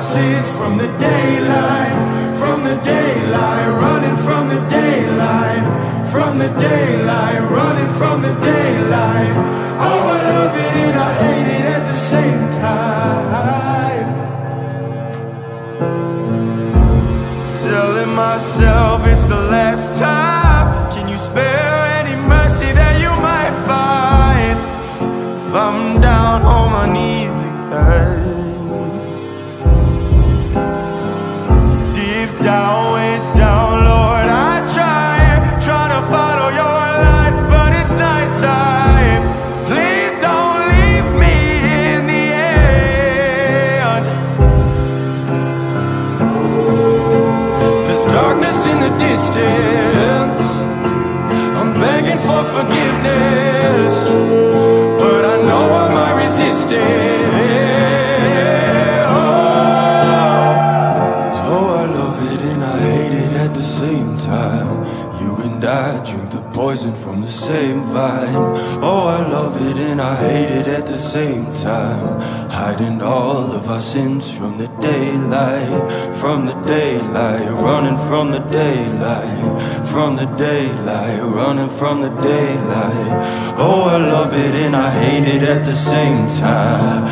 Sins from the daylight, from the daylight, running from the daylight, from the daylight, running from the daylight. Oh, I love it and I hate it at the same time. Telling myself it's the last time. Can you spare any mercy that you might find? If I'm down on my knees again. Distance. I'm begging for forgiveness, but I know I might You and I drink the poison from the same vine. Oh, I love it and I hate it at the same time. Hiding all of our sins from the daylight, from the daylight, running from the daylight, from the daylight, running from the daylight. Oh, I love it and I hate it at the same time.